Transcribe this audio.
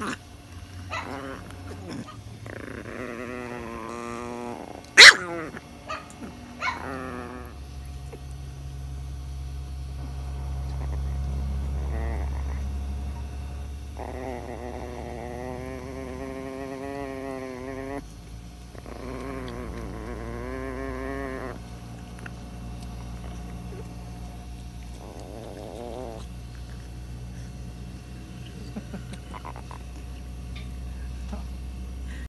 Ha